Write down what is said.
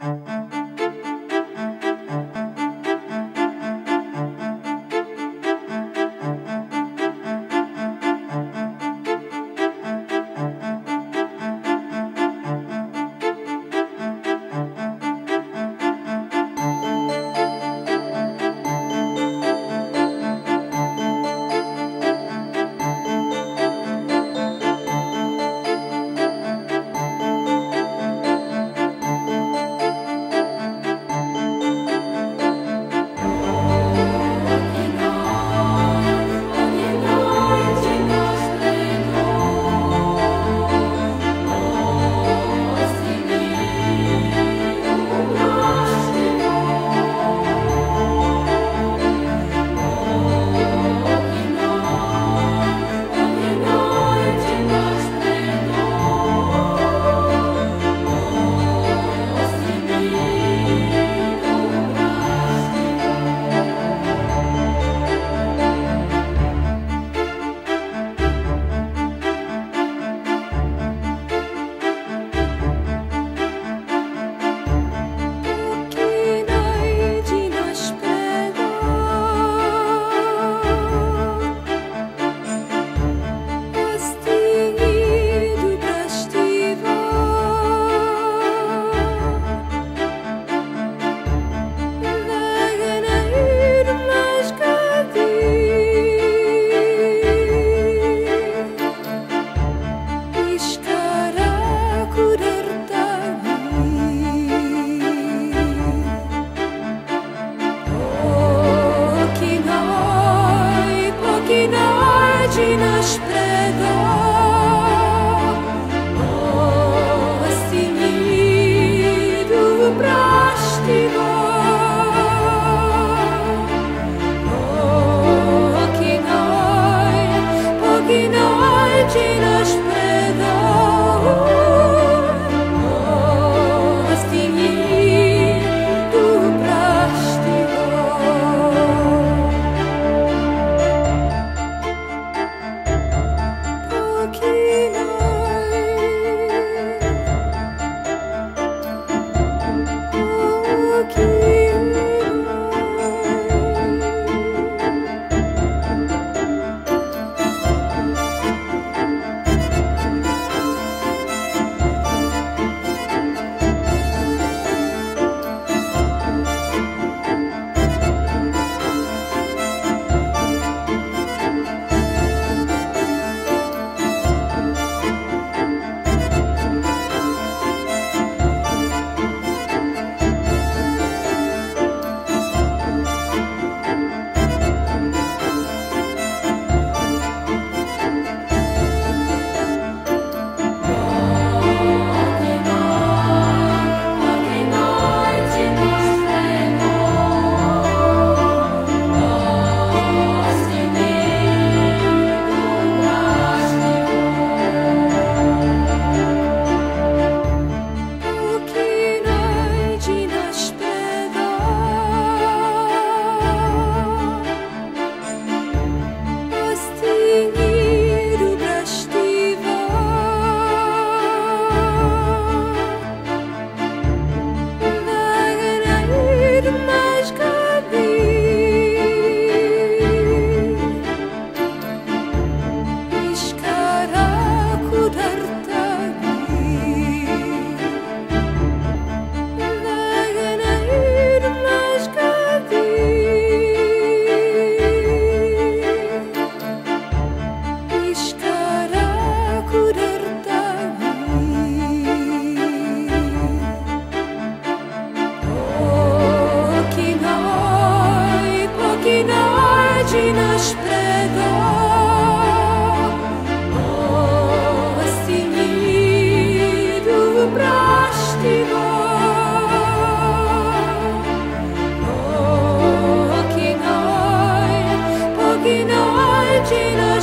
Thank 记得